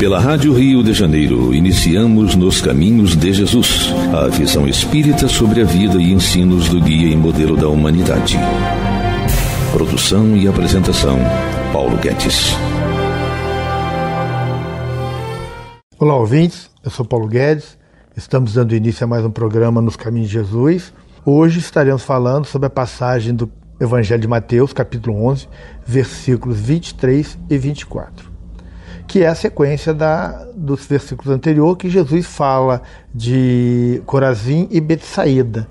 Pela Rádio Rio de Janeiro, iniciamos Nos Caminhos de Jesus, a visão espírita sobre a vida e ensinos do guia e modelo da humanidade. Produção e apresentação, Paulo Guedes. Olá, ouvintes. Eu sou Paulo Guedes. Estamos dando início a mais um programa Nos Caminhos de Jesus. Hoje estaremos falando sobre a passagem do Evangelho de Mateus, capítulo 11, versículos 23 e 24, que é a sequência da, dos versículos anteriores, que Jesus fala de Corazim e Betsaída,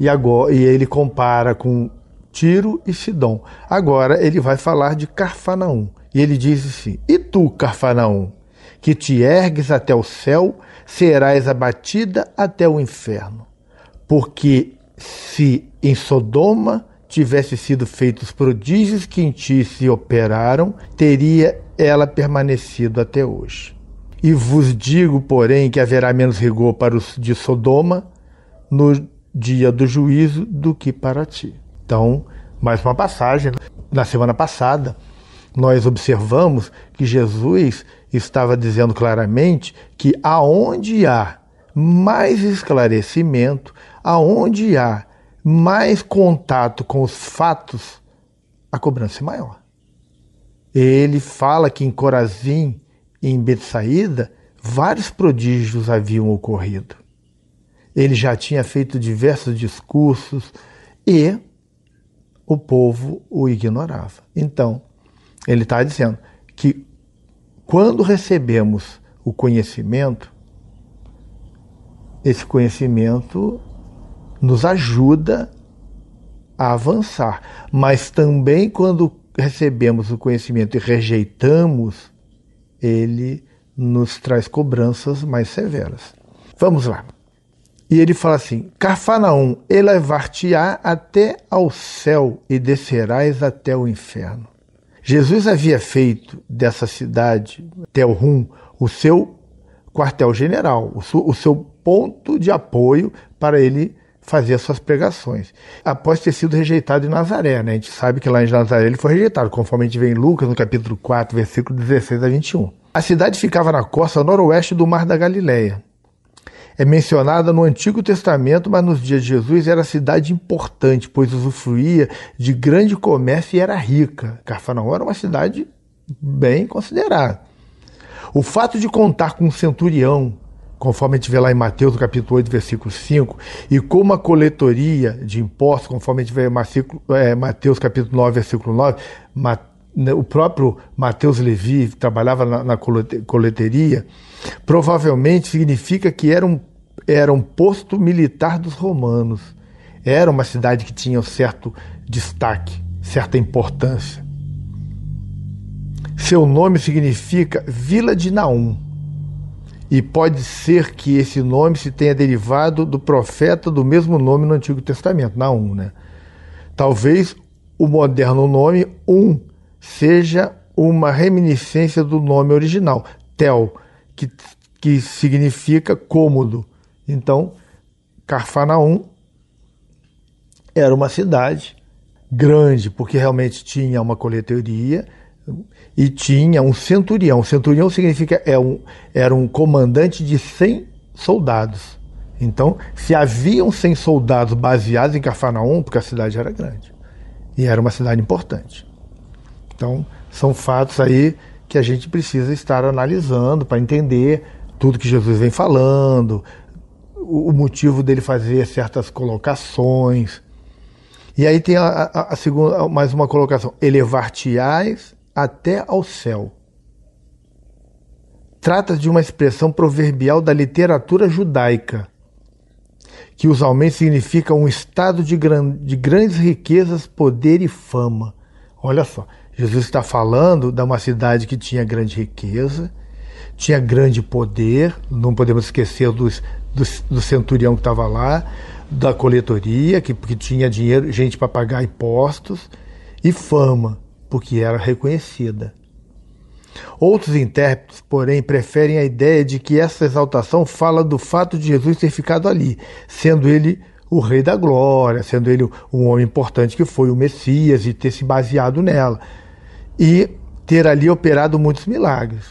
e, agora, e ele compara com Tiro e Sidom. Agora ele vai falar de Carfanaum, e ele diz assim: E tu, Carfanaum, que te ergues até o céu, serás abatida até o inferno. Porque se em Sodoma tivesse sido feitos os prodígios que em ti se operaram, teria ela permanecido até hoje. E vos digo, porém, que haverá menos rigor para os de Sodoma no dia do juízo do que para ti. Então, mais uma passagem. Na semana passada, nós observamos que Jesus estava dizendo claramente que aonde há mais esclarecimento, aonde há mais contato com os fatos, a cobrança é maior. Ele fala que em Corazim e em Betsaída, vários prodígios haviam ocorrido. Ele já tinha feito diversos discursos e o povo o ignorava. Então, ele está dizendo que quando recebemos o conhecimento, esse conhecimento nos ajuda a avançar, mas também quando recebemos o conhecimento e rejeitamos, ele nos traz cobranças mais severas. Vamos lá. E ele fala assim: Carfanaum, elevar-te-á até ao céu e descerás até o inferno. Jesus havia feito dessa cidade, Telrum, o seu quartel-general, o seu ponto de apoio para ele fazer as suas pregações. Após ter sido rejeitado em Nazaré, né? a gente sabe que lá em Nazaré ele foi rejeitado, conforme a gente vê em Lucas, no capítulo 4, versículo 16 a 21. A cidade ficava na costa noroeste do Mar da Galileia. É mencionada no Antigo Testamento, mas nos dias de Jesus era cidade importante, pois usufruía de grande comércio e era rica. Carfanaum era uma cidade bem considerada. O fato de contar com um centurião, conforme a gente vê lá em Mateus, capítulo 8, versículo 5, e com uma coletoria de impostos, conforme a gente vê em é, Mateus, capítulo 9, versículo 9, né, o próprio Mateus Levi trabalhava na, na coleteria, provavelmente significa que era um, era um posto militar dos romanos. Era uma cidade que tinha um certo destaque, certa importância. Seu nome significa Vila de Naum e pode ser que esse nome se tenha derivado do profeta do mesmo nome no Antigo Testamento, Naum. Né? Talvez o moderno nome Um seja uma reminiscência do nome original, Tel, que, que significa cômodo. Então, Carfanaum era uma cidade grande, porque realmente tinha uma coletoria e tinha um centurião. Centurião significa é um, era um comandante de 100 soldados. Então, se haviam 100 soldados baseados em Cafarnaum, porque a cidade era grande e era uma cidade importante. Então, são fatos aí que a gente precisa estar analisando para entender tudo que Jesus vem falando, o, motivo dele fazer certas colocações. E aí tem a, a, a segunda, mais uma colocação: elevar-te-ás até ao céu. Trata de uma expressão proverbial da literatura judaica, que usualmente significa um estado de, gran de grandes riquezas, poder e fama. Olha só, Jesus está falando de uma cidade que tinha grande riqueza, tinha grande poder, não podemos esquecer dos, dos do centurião que estava lá, da coletoria, que, que tinha dinheiro, gente para pagar impostos, e fama porque era reconhecida. Outros intérpretes, porém, preferem a ideia de que essa exaltação fala do fato de Jesus ter ficado ali, sendo ele o Rei da Glória, sendo ele um homem importante que foi o Messias e ter se baseado nela, e ter ali operado muitos milagres.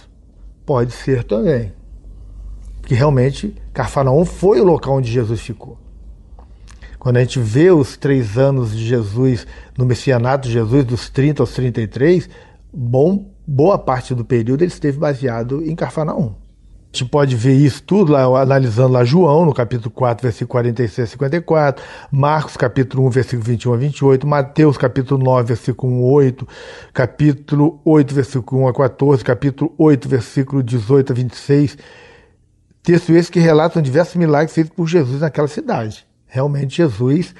Pode ser também. Porque realmente Cafarnaum foi o local onde Jesus ficou. Quando a gente vê os três anos de Jesus no messianato de Jesus, dos 30 aos 33, bom, boa parte do período ele esteve baseado em Cafarnaum. A gente pode ver isso tudo lá, analisando lá João, no capítulo 4, versículo 46 a 54, Marcos, capítulo 1, versículo 21 a 28, Mateus, capítulo 9, versículo 8, capítulo 8, versículo 1 a 14, capítulo 8, versículo 18 a 26. Texto esse que relatam diversos milagres feitos por Jesus naquela cidade. Realmente, Jesus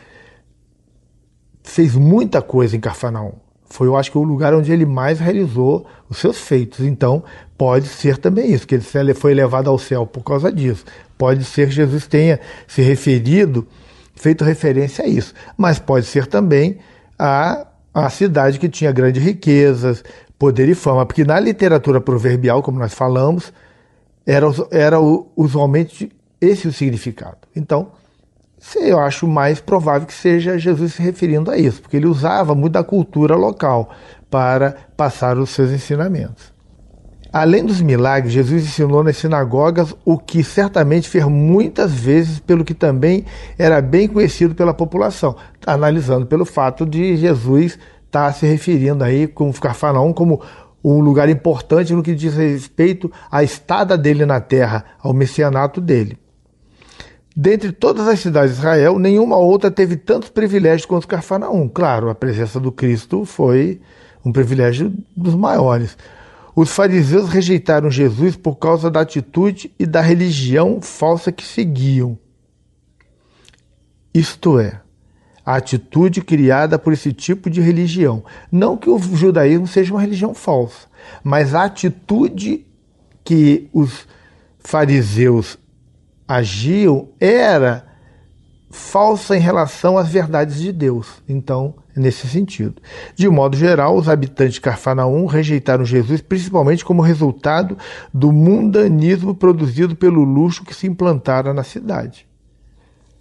fez muita coisa em Cafarnaum. Foi, eu acho que, o lugar onde ele mais realizou os seus feitos. Então, pode ser também isso, que ele foi levado ao céu por causa disso. Pode ser que Jesus tenha se referido, feito referência a isso. Mas pode ser também a, a cidade que tinha grandes riquezas, poder e fama. Porque na literatura proverbial, como nós falamos, era, era usualmente esse o significado. Então, eu acho mais provável que seja Jesus se referindo a isso, porque ele usava muito da cultura local para passar os seus ensinamentos. Além dos milagres, Jesus ensinou nas sinagogas o que certamente fez muitas vezes, pelo que também era bem conhecido pela população, analisando pelo fato de Jesus estar se referindo aí com Cafarnaum como um lugar importante no que diz respeito à estada dele na terra, ao messianato dele. Dentre todas as cidades de Israel, nenhuma outra teve tantos privilégios quanto Cafarnaum. Claro, a presença do Cristo foi um privilégio dos maiores. Os fariseus rejeitaram Jesus por causa da atitude e da religião falsa que seguiam. Isto é, a atitude criada por esse tipo de religião. Não que o judaísmo seja uma religião falsa, mas a atitude que os fariseus agiam era falsa em relação às verdades de Deus. Então, nesse sentido. De modo geral, os habitantes de Carfanaum rejeitaram Jesus principalmente como resultado do mundanismo produzido pelo luxo que se implantara na cidade.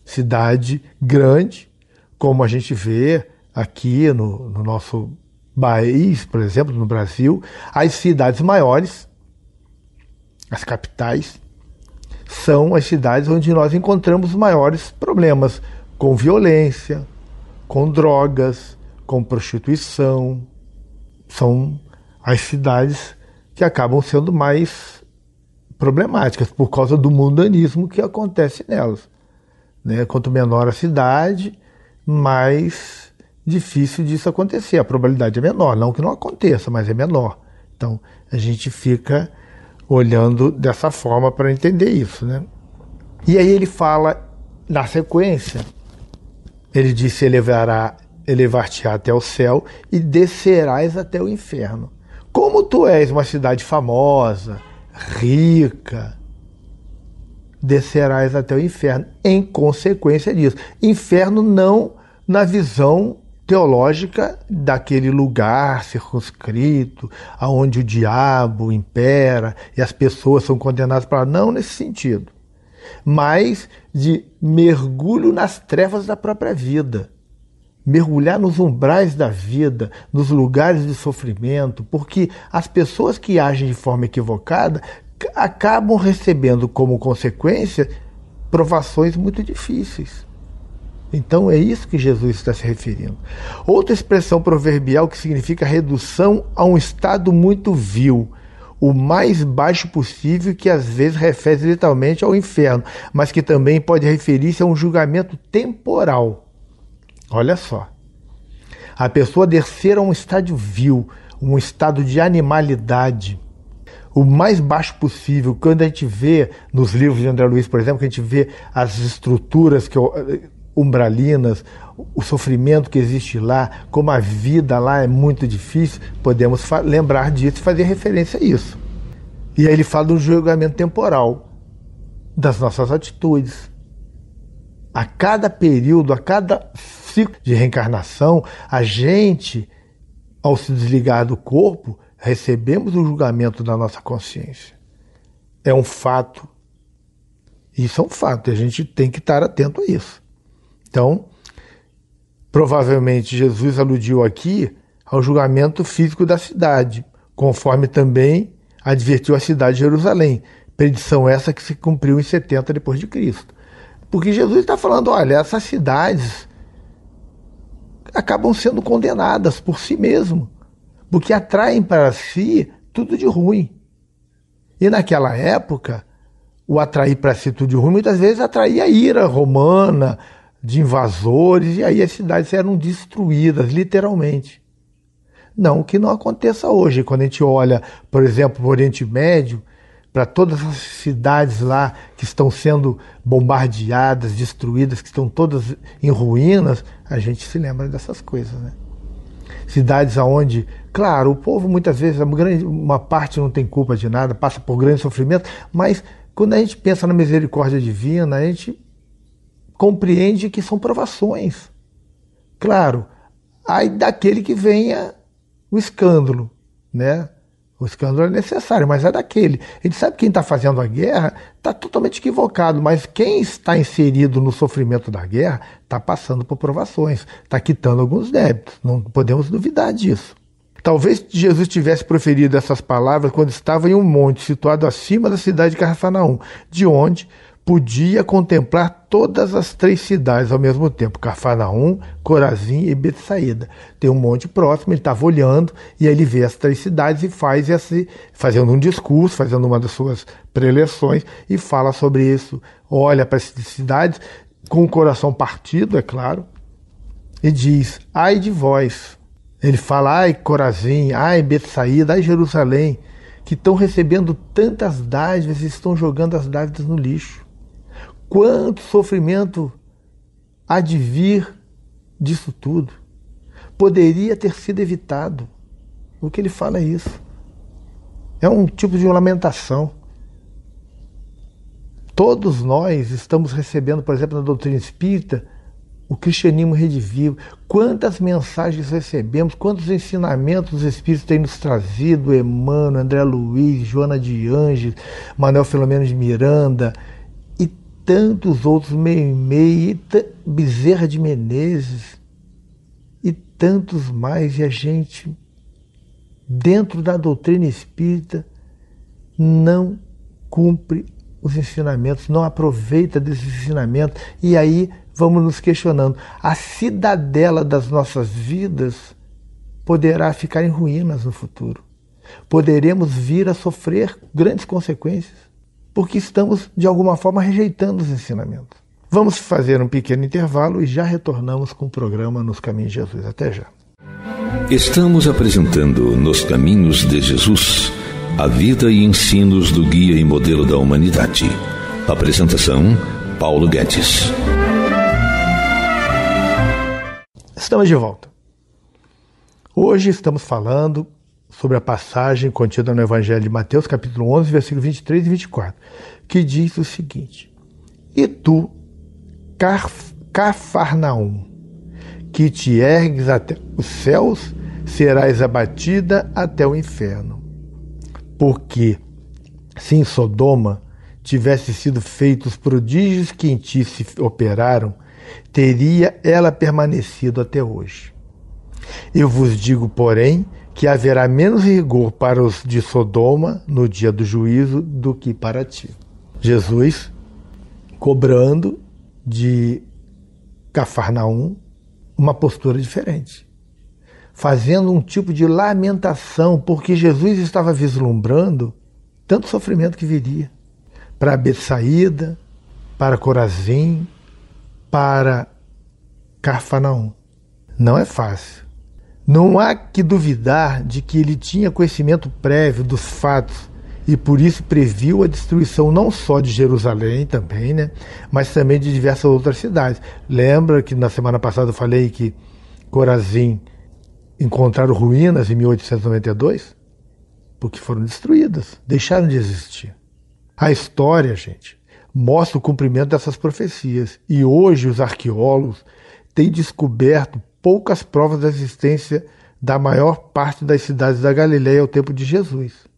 Cidade grande, como a gente vê aqui no, no nosso país, por exemplo, no Brasil, as cidades maiores, as capitais, são as cidades onde nós encontramos os maiores problemas com violência, com drogas, com prostituição. São as cidades que acabam sendo mais problemáticas por causa do mundanismo que acontece nelas. Né? Quanto menor a cidade, mais difícil disso acontecer. A probabilidade é menor, não que não aconteça, mas é menor. Então a gente fica olhando dessa forma para entender isso, né? E aí ele fala na sequência, ele disse elevará elevar-te até o céu e descerás até o inferno. Como tu és uma cidade famosa, rica, descerás até o inferno em consequência disso. Inferno não na visão teológica daquele lugar circunscrito, aonde o diabo impera e as pessoas são condenadas para não nesse sentido, mas de mergulho nas trevas da própria vida. Mergulhar nos umbrais da vida, nos lugares de sofrimento, porque as pessoas que agem de forma equivocada acabam recebendo como consequência provações muito difíceis. Então é isso que Jesus está se referindo. Outra expressão proverbial que significa redução a um estado muito vil, o mais baixo possível, que às vezes refere literalmente ao inferno, mas que também pode referir-se a um julgamento temporal. Olha só. A pessoa descer a um estado vil, um estado de animalidade, o mais baixo possível. Quando a gente vê nos livros de André Luiz, por exemplo, que a gente vê as estruturas que umbralinas, o sofrimento que existe lá, como a vida lá é muito difícil, podemos lembrar disso e fazer referência a isso. E aí ele fala do julgamento temporal das nossas atitudes. A cada período, a cada ciclo de reencarnação, a gente, ao se desligar do corpo, recebemos o julgamento da nossa consciência. É um fato. Isso é um fato, e a gente tem que estar atento a isso. Então, provavelmente Jesus aludiu aqui ao julgamento físico da cidade, conforme também advertiu a cidade de Jerusalém. Predição essa que se cumpriu em 70 depois de Cristo. Porque Jesus está falando, olha, essas cidades acabam sendo condenadas por si mesmo, porque atraem para si tudo de ruim. E naquela época, o atrair para si tudo de ruim muitas vezes atraía a ira romana, de invasores, e aí as cidades eram destruídas, literalmente. Não que não aconteça hoje. Quando a gente olha, por exemplo, o Oriente Médio, para todas as cidades lá que estão sendo bombardeadas, destruídas, que estão todas em ruínas, a gente se lembra dessas coisas, né? Cidades onde, claro, o povo muitas vezes, uma parte não tem culpa de nada, passa por grande sofrimento, mas quando a gente pensa na misericórdia divina, a gente compreende que são provações. Claro, aí daquele que venha o escândalo, né? O escândalo é necessário, mas é daquele. A gente sabe que quem está fazendo a guerra está totalmente equivocado, mas quem está inserido no sofrimento da guerra está passando por provações, está quitando alguns débitos. Não podemos duvidar disso. Talvez Jesus tivesse proferido essas palavras quando estava em um monte situado acima da cidade de Carfanaum, de onde podia contemplar todas as três cidades ao mesmo tempo, Cafarnaum, Corazim e Betsaída. Tem um monte próximo, ele estava olhando e aí ele vê as três cidades e faz esse, fazendo um discurso, fazendo uma das suas preleções e fala sobre isso. Olha para essas cidades com o coração partido, é claro, e diz: "Ai de vós". Ele fala: "Ai Corazim, ai Betsaída, ai Jerusalém, que estão recebendo tantas dádivas e estão jogando as dádivas no lixo. Quanto sofrimento há de vir disso tudo? Poderia ter sido evitado. O que ele fala é isso. É um tipo de lamentação. Todos nós estamos recebendo, por exemplo, na doutrina espírita, o cristianismo redivivo. Quantas mensagens recebemos, quantos ensinamentos os espíritos têm nos trazido, Emmanuel, André Luiz, Joana de Anjos, Manuel Filomeno de Miranda, tantos outros, Meimei, Bezerra de Menezes e tantos mais, e a gente, dentro da doutrina espírita, não cumpre os ensinamentos, não aproveita desses ensinamentos, e aí vamos nos questionando: a cidadela das nossas vidas poderá ficar em ruínas no futuro. Poderemos vir a sofrer grandes consequências porque estamos, de alguma forma, rejeitando os ensinamentos. Vamos fazer um pequeno intervalo e já retornamos com o programa Nos Caminhos de Jesus. Até já. Estamos apresentando Nos Caminhos de Jesus, a vida e ensinos do guia e modelo da humanidade. Apresentação: Paulo Guedes. Estamos de volta. Hoje estamos falando sobre a passagem contida no Evangelho de Mateus, capítulo 11, versículos 23 e 24, que diz o seguinte: E tu, Cafarnaum, que te ergues até os céus, serás abatida até o inferno. Porque se em Sodoma tivesse sido feitos prodígios que em ti se operaram, teria ela permanecido até hoje. Eu vos digo, porém, que haverá menos rigor para os de Sodoma no dia do juízo do que para ti. Jesus cobrando de Cafarnaum uma postura diferente, fazendo um tipo de lamentação, porque Jesus estava vislumbrando tanto sofrimento que viria para Betsaída, para Corazim, para Cafarnaum. Não é fácil. Não há que duvidar de que ele tinha conhecimento prévio dos fatos e por isso previu a destruição não só de Jerusalém também, né, mas também de diversas outras cidades. Lembra que na semana passada eu falei que Corazim encontraram ruínas em 1892? Porque foram destruídas, deixaram de existir. A história, gente, mostra o cumprimento dessas profecias e hoje os arqueólogos têm descoberto poucas provas da existência da maior parte das cidades da Galileia ao tempo de Jesus.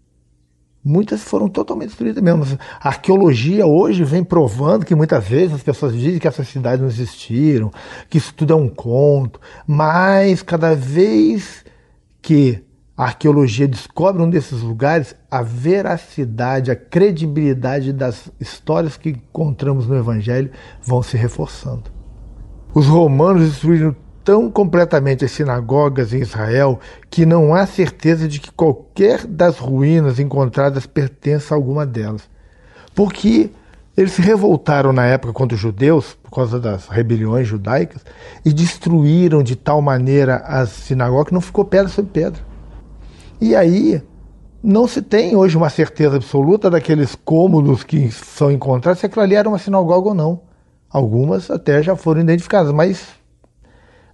Muitas foram totalmente destruídas mesmo. A arqueologia hoje vem provando que muitas vezes as pessoas dizem que essas cidades não existiram, que isso tudo é um conto, mas cada vez que a arqueologia descobre um desses lugares, a veracidade, a credibilidade das histórias que encontramos no Evangelho vão se reforçando. Os romanos destruíram tão completamente as sinagogas em Israel que não há certeza de que qualquer das ruínas encontradas pertença a alguma delas. Porque eles se revoltaram na época contra os judeus, por causa das rebeliões judaicas, e destruíram de tal maneira as sinagogas que não ficou pedra sobre pedra. E aí não se tem hoje uma certeza absoluta daqueles cômodos que são encontrados se aquilo ali era uma sinagoga ou não. Algumas até já foram identificadas, mas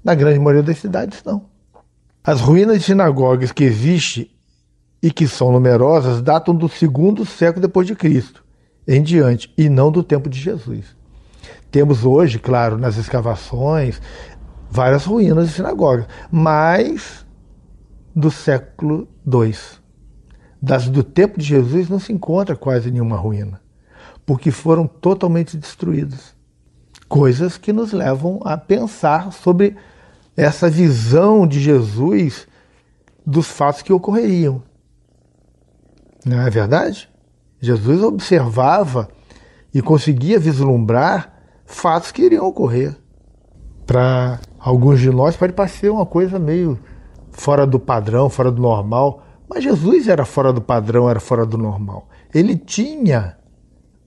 na grande maioria das cidades não. As ruínas de sinagogas que existem e que são numerosas datam do segundo século depois de Cristo em diante e não do tempo de Jesus. Temos hoje, claro, nas escavações, várias ruínas de sinagogas, mas do século II. Das do tempo de Jesus não se encontra quase nenhuma ruína, porque foram totalmente destruídas. Coisas que nos levam a pensar sobre essa visão de Jesus dos fatos que ocorreriam. Não é verdade? Jesus observava e conseguia vislumbrar fatos que iriam ocorrer. Para alguns de nós pode parecer uma coisa meio fora do padrão, fora do normal. Mas Jesus era fora do padrão, era fora do normal. Ele tinha,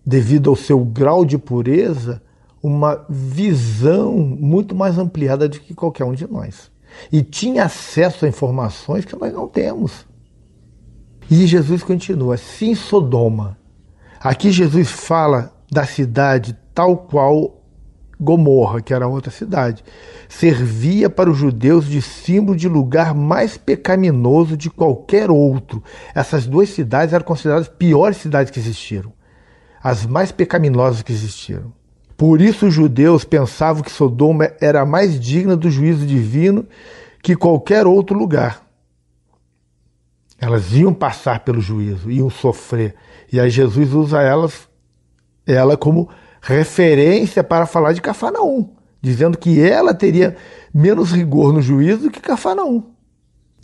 devido ao seu grau de pureza, uma visão muito mais ampliada do que qualquer um de nós. E tinha acesso a informações que nós não temos. E Jesus continua, sim, Sodoma. Aqui Jesus fala da cidade tal qual Gomorra, que era outra cidade, servia para os judeus de símbolo de lugar mais pecaminoso de qualquer outro. Essas duas cidades eram consideradas piores cidades que existiram, as mais pecaminosas que existiram. Por isso os judeus pensavam que Sodoma era mais digna do juízo divino que qualquer outro lugar. Elas iam passar pelo juízo, iam sofrer. E aí Jesus usa elas, ela como referência para falar de Cafarnaum, dizendo que ela teria menos rigor no juízo do que Cafarnaum.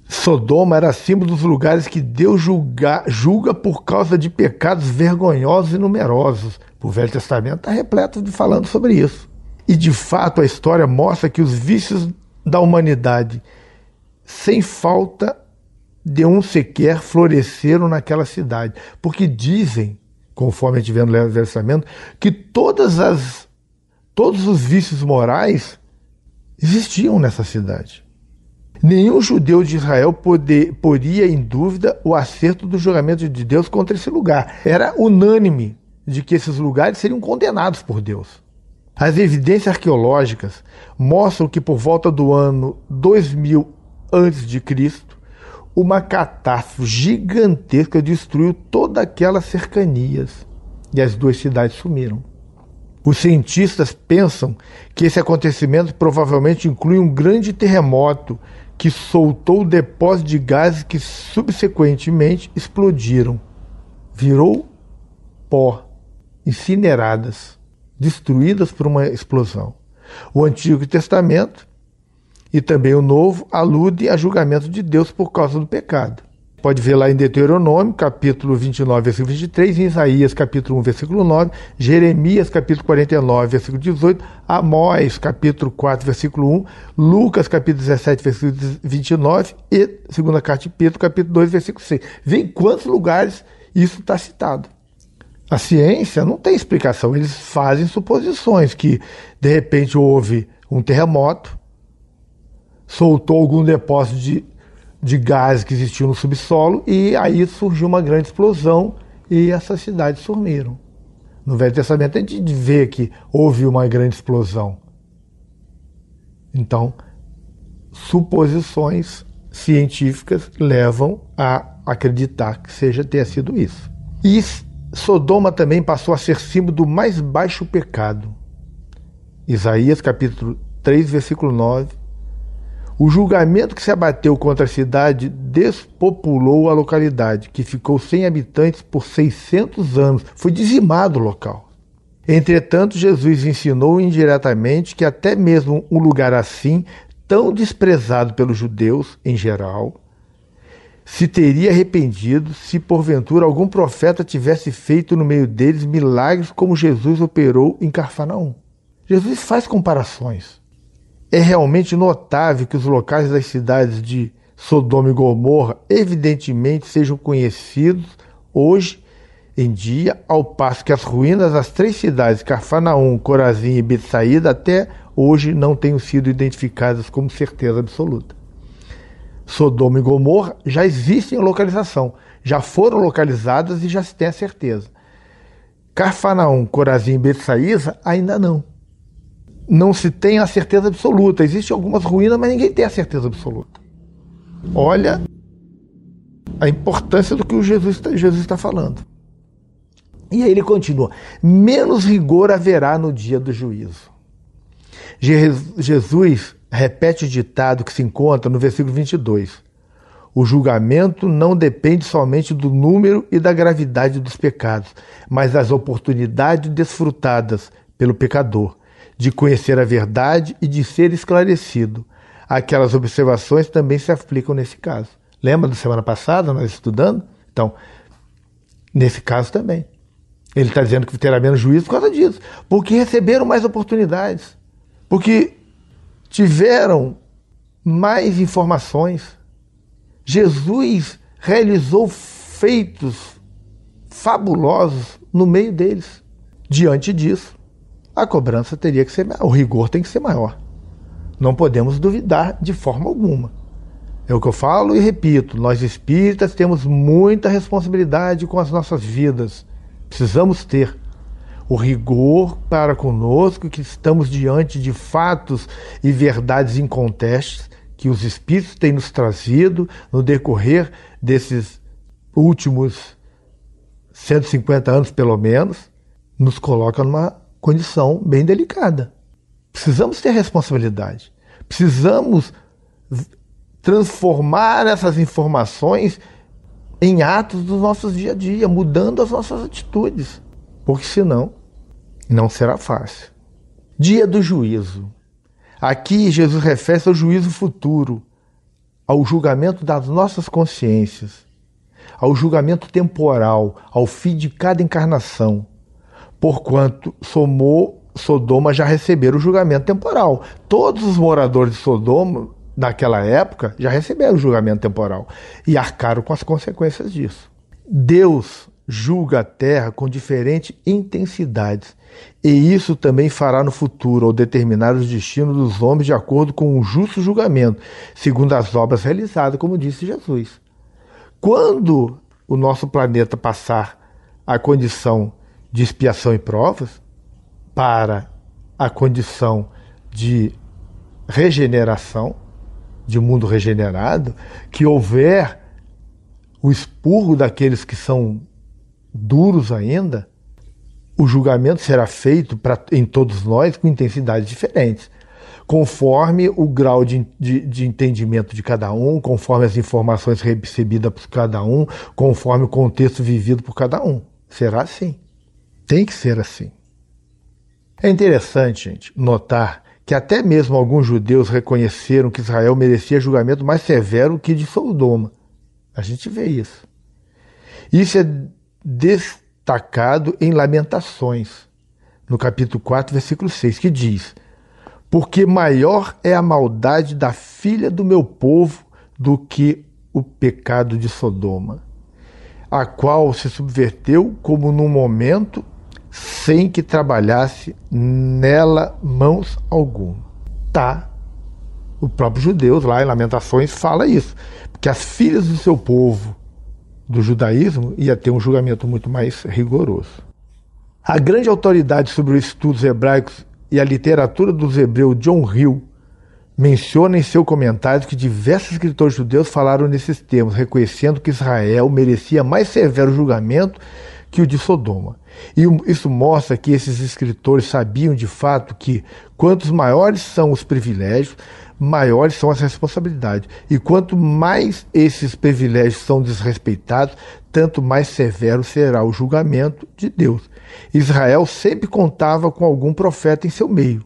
Sodoma era símbolo dos lugares que Deus julga, julga por causa de pecados vergonhosos e numerosos. O Velho Testamento está repleto de falando sobre isso. E de fato a história mostra que os vícios da humanidade, sem falta de um sequer, floresceram naquela cidade. Porque dizem conforme a gente vê no Velho Testamento, que todas as, todos os vícios morais existiam nessa cidade. Nenhum judeu de Israel poder, poria em dúvida o acerto do julgamento de Deus contra esse lugar. Era unânime de que esses lugares seriam condenados por Deus. As evidências arqueológicas mostram que por volta do ano 2000 a.C., uma catástrofe gigantesca destruiu todas aquelas cercanias e as duas cidades sumiram. Os cientistas pensam que esse acontecimento provavelmente inclui um grande terremoto que soltou depósitos de gases que subsequentemente explodiram. Virou pó, incineradas, destruídas por uma explosão. O Antigo Testamento e também o novo alude a julgamento de Deus por causa do pecado. Pode ver lá em Deuteronômio, capítulo 29, versículo 23, em Isaías, capítulo 1, versículo 9, Jeremias, capítulo 49, versículo 18, Amós, capítulo 4, versículo 1, Lucas, capítulo 17, versículo 29 e segunda carta de Pedro, capítulo 2, versículo 6. Vê em quantos lugares isso está citado. A ciência não tem explicação, eles fazem suposições que de repente houve um terremoto, soltou algum depósito de, de gás que existia no subsolo e aí surgiu uma grande explosão e essas cidades sumiram. No Velho Testamento a gente vê que houve uma grande explosão. Então, suposições científicas levam a acreditar que seja ter sido isso. E Sodoma também passou a ser símbolo do mais baixo pecado. Isaías capítulo 3, versículo 9 o julgamento que se abateu contra a cidade despopulou a localidade, que ficou sem habitantes por 600 anos. Foi dizimado o local. Entretanto, Jesus ensinou indiretamente que até mesmo um lugar assim, tão desprezado pelos judeus em geral, se teria arrependido se porventura algum profeta tivesse feito no meio deles milagres como Jesus operou em Carfanaum. Jesus faz comparações. É realmente notável que os locais das cidades de Sodoma e Gomorra evidentemente sejam conhecidos hoje em dia, ao passo que as ruínas das três cidades, Carfanaum, Corazim e Betsaída, até hoje não tenham sido identificadas como certeza absoluta. Sodoma e Gomorra já existem em localização, já foram localizadas e já se tem a certeza. Carfanaum, Corazim e Betsaída ainda não. Não se tem a certeza absoluta. Existem algumas ruínas, mas ninguém tem a certeza absoluta. Olha a importância do que o Jesus, está falando. E aí ele continua: menos rigor haverá no dia do juízo. Jesus repete o ditado que se encontra no versículo 22. O julgamento não depende somente do número e da gravidade dos pecados, mas das oportunidades desfrutadas pelo pecador de conhecer a verdade e de ser esclarecido. Aquelas observações também se aplicam nesse caso. Lembra da semana passada, nós estudando? Então, nesse caso também. Ele está dizendo que terá menos juízo por causa disso. Porque receberam mais oportunidades. Porque tiveram mais informações. Jesus realizou feitos fabulosos no meio deles. Diante disso, a cobrança teria que ser, o rigor tem que ser maior. Não podemos duvidar de forma alguma. É o que eu falo e repito: nós espíritas temos muita responsabilidade com as nossas vidas. Precisamos ter o rigor para conosco, que estamos diante de fatos e verdades incontestes que os Espíritos têm nos trazido no decorrer desses últimos 150 anos, pelo menos, nos coloca numa condição bem delicada. Precisamos ter responsabilidade. Precisamos transformar essas informações em atos dos nossos dia a dia, mudando as nossas atitudes porque senão não será fácil. Dia do juízo. Aqui Jesus refere-se ao juízo futuro, ao julgamento das nossas consciências, ao julgamento temporal, ao fim de cada encarnação, porquanto somou Sodoma já receberam o julgamento temporal. Todos os moradores de Sodoma naquela época já receberam o julgamento temporal e arcaram com as consequências disso. Deus julga a terra com diferentes intensidades, e isso também fará no futuro, ao determinar os destinos dos homens de acordo com um justo julgamento, segundo as obras realizadas, como disse Jesus. Quando o nosso planeta passar a condição de expiação e provas para a condição de regeneração, de mundo regenerado, que houver o expurgo daqueles que são duros ainda, o julgamento será feito pra, em todos nós com intensidades diferentes, conforme o grau de, de, de, entendimento de cada um, conforme as informações recebidas por cada um, conforme o contexto vivido por cada um. Será assim. Tem que ser assim. É interessante, gente, notar que até mesmo alguns judeus reconheceram que Israel merecia julgamento mais severo que de Sodoma. A gente vê isso. Isso é destacado em Lamentações, no capítulo 4, versículo 6, que diz: Porque maior é a maldade da filha do meu povo do que o pecado de Sodoma, a qual se subverteu como num momento sem que trabalhasse nela mãos alguma. Tá. O próprio Judeus lá em Lamentações fala isso, porque as filhas do seu povo do judaísmo ia ter um julgamento muito mais rigoroso. A grande autoridade sobre os estudos hebraicos e a literatura dos hebreus, John Hill, menciona em seu comentário que diversos escritores judeus falaram nesses termos, reconhecendo que Israel merecia mais severo julgamento que o de Sodoma. E isso mostra que esses escritores sabiam de fato que quantos maiores são os privilégios, maiores são as responsabilidades. E quanto mais esses privilégios são desrespeitados, tanto mais severo será o julgamento de Deus. Israel sempre contava com algum profeta em seu meio.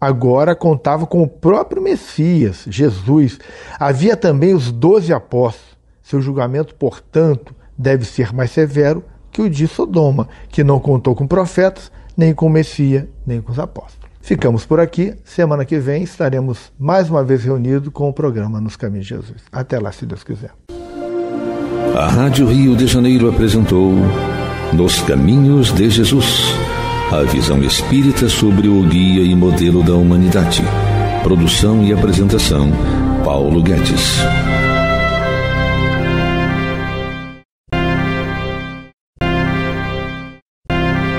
agora contava com o próprio Messias, Jesus. Havia também os doze apóstolos. Seu julgamento, portanto, deve ser mais severo que o de Sodoma, que não contou com profetas, nem com Messias, nem com os apóstolos. Ficamos por aqui. Semana que vem estaremos mais uma vez reunidos com o programa Nos Caminhos de Jesus. Até lá, se Deus quiser. A Rádio Rio de Janeiro apresentou Nos Caminhos de Jesus a visão espírita sobre o guia e modelo da humanidade. Produção e apresentação: Paulo Guedes.